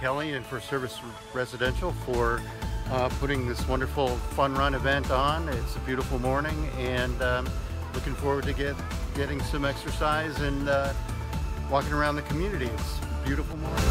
Kelly and FirstService Residential for uh, putting this wonderful fun run event on. It's a beautiful morning and um, looking forward to get getting some exercise and uh, walking around the community. It's beautiful morning.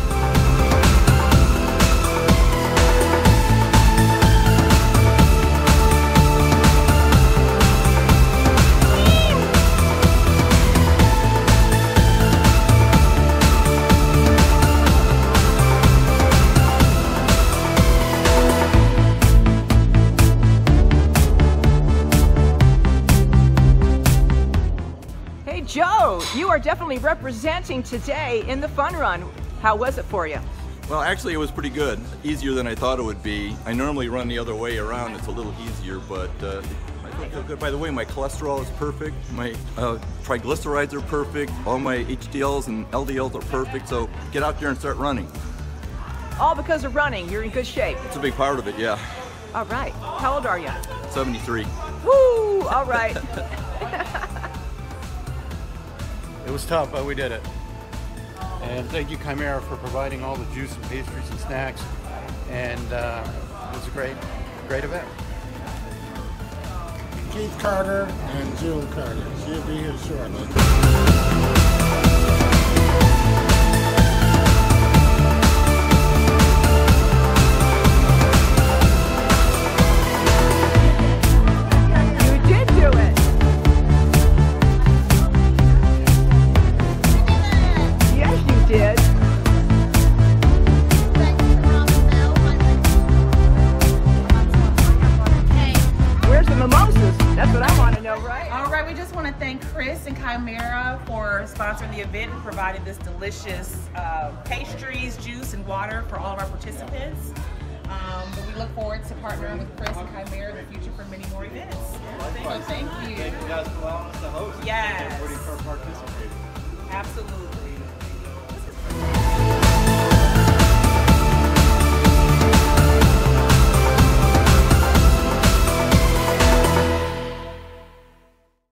Hey Joe, you are definitely representing today in the fun run. How was it for you? Well, actually, it was pretty good. Easier than I thought it would be. I normally run the other way around. It's a little easier, but uh, I feel good. By the way, my cholesterol is perfect. My uh, triglycerides are perfect. All my HDLs and LDLs are perfect. So get out there and start running. All because of running. You're in good shape. It's a big part of it, yeah. All right. How old are you? 73. Woo! All right. It was tough, but we did it. And thank you, Chimera, for providing all the juice and pastries and snacks. And uh, it was a great, great event. Keith Carter and June Carter. She'll be here shortly. That's what I want to know, right? All right, we just want to thank Chris and Chimera for sponsoring the event and providing this delicious uh, pastries, juice, and water for all of our participants. Um, but we look forward to partnering with Chris and Chimera in the future for many more events. So thank you. Thank you guys for allowing us to host. Yes. Everybody for participating. Absolutely.